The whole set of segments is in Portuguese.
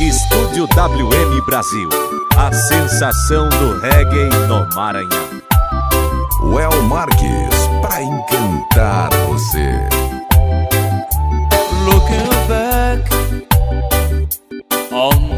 Estúdio WM Brasil, a sensação do reggae no Maranhão. Well Marques, pra encantar você. Looking back on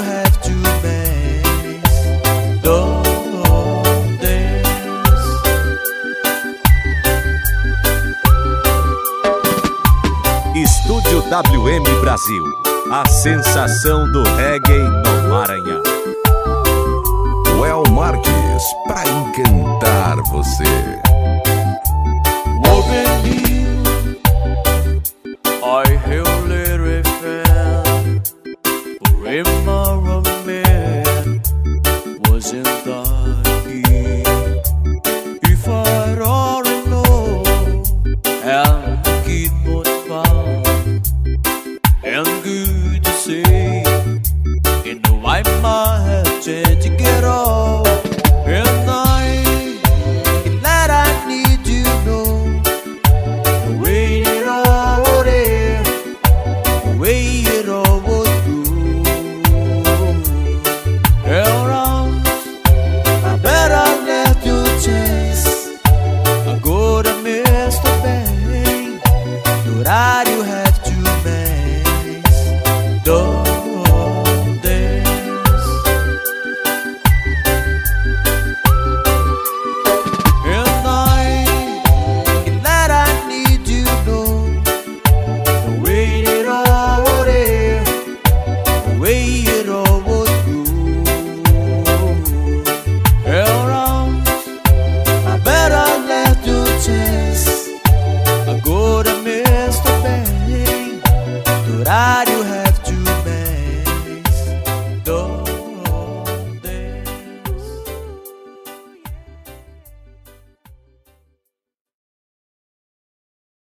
WM Brasil, a sensação do reggae no Maranhão. Well Marques, pra encantar você. I hear lyrics, remember. I do have.